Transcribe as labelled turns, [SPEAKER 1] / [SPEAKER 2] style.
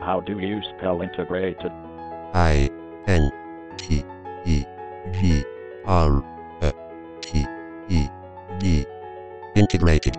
[SPEAKER 1] How do you spell integrated?
[SPEAKER 2] I N T E V R E T E D. Integrated.